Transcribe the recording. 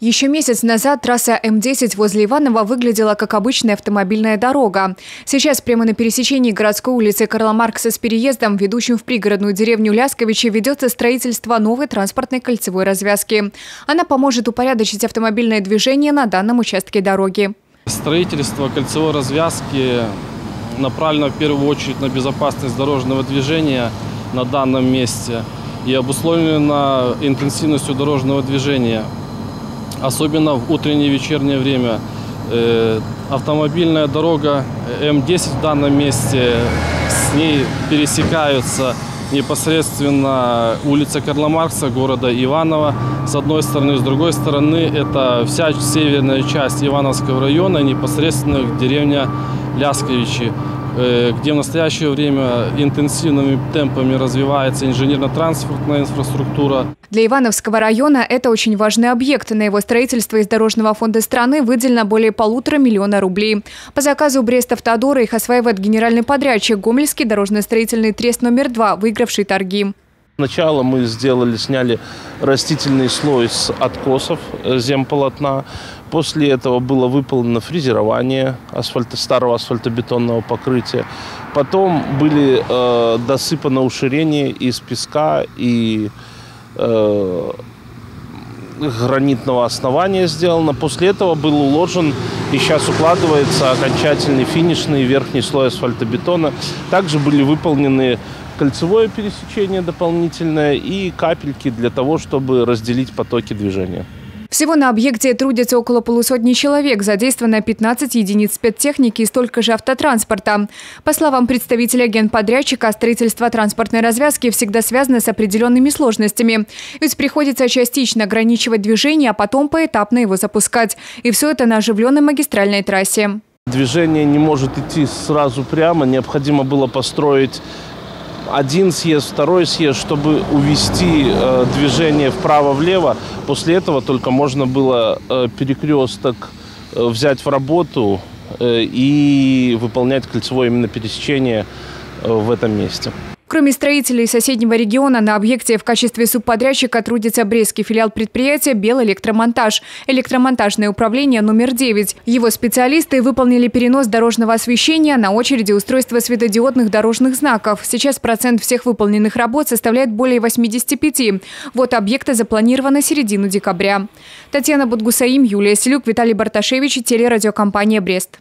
Еще месяц назад трасса М10 возле Иванова выглядела как обычная автомобильная дорога. Сейчас прямо на пересечении городской улицы Карла Маркса с переездом, ведущим в пригородную деревню Лясковичи, ведется строительство новой транспортной кольцевой развязки. Она поможет упорядочить автомобильное движение на данном участке дороги. Строительство кольцевой развязки направлено в первую очередь на безопасность дорожного движения на данном месте и обусловлено интенсивностью дорожного движения особенно в утреннее и вечернее время. Э, автомобильная дорога М10 в данном месте, с ней пересекаются непосредственно улица Карла Маркса города Иваново с одной стороны, с другой стороны это вся северная часть Ивановского района, непосредственно деревня Лясковичи. Э, где в настоящее время интенсивными темпами развивается инженерно-транспортная инфраструктура. Для Ивановского района это очень важный объект. На его строительство из Дорожного фонда страны выделено более полутора миллиона рублей. По заказу Брест-Автодора их осваивает генеральный подрядчик Гомельский дорожно-строительный трест номер два, выигравший торги. Сначала мы сделали, сняли растительный слой с откосов э, земполотна. После этого было выполнено фрезерование асфальта, старого асфальтобетонного покрытия. Потом были э, досыпаны уширения из песка и э, гранитного основания сделано. После этого был уложен и сейчас укладывается окончательный финишный верхний слой асфальтобетона. Также были выполнены кольцевое пересечение дополнительное и капельки для того, чтобы разделить потоки движения. Всего на объекте трудятся около полусотни человек, задействовано 15 единиц спецтехники и столько же автотранспорта. По словам представителя генподрядчика, строительство транспортной развязки всегда связано с определенными сложностями. Ведь приходится частично ограничивать движение, а потом поэтапно его запускать. И все это на оживленной магистральной трассе. Движение не может идти сразу прямо. Необходимо было построить один съезд, второй съезд, чтобы увести э, движение вправо-влево. После этого только можно было э, перекресток э, взять в работу э, и выполнять кольцевое именно пересечение э, в этом месте. Кроме строителей соседнего региона, на объекте в качестве субподрядчика трудится Брестский филиал предприятия «Белэлектромонтаж» – электромонтажное управление номер 9. Его специалисты выполнили перенос дорожного освещения на очереди устройства светодиодных дорожных знаков. Сейчас процент всех выполненных работ составляет более 85. Вот объекта запланировано середину декабря. Татьяна Будгусаим, Юлия Селюк, Виталий Барташевич, телерадиокомпания «Брест».